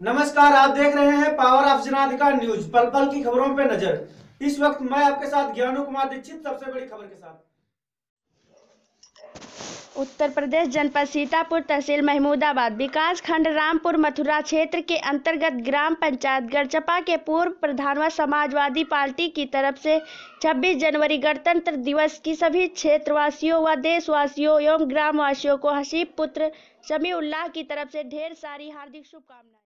नमस्कार, आप देख रहे हैं पावर ऑफ़ जनाधिकार न्यूज़ पल पल की खबरों पर नज़र। इस वक्त मैं आपके साथ ज्ञानू कुमार दीक्षित, सबसे बड़ी खबर के साथ। उत्तर प्रदेश जनपद सीतापुर तहसील महमूदाबाद, विकास खंड रामपुर, मथुरा क्षेत्र के अंतर्गत ग्राम पंचायत गढ़चपा के पूर्व प्रधान व समाजवादी पार्टी की तरफ़ से 26 जनवरी गणतंत्र दिवस की सभी क्षेत्रवासियों व देशवासियों एवं ग्रामवासियों को हसीब पुत्र शमी उल्लाह की तरफ़ से ढेर सारी हार्दिक शुभकामनाएँ।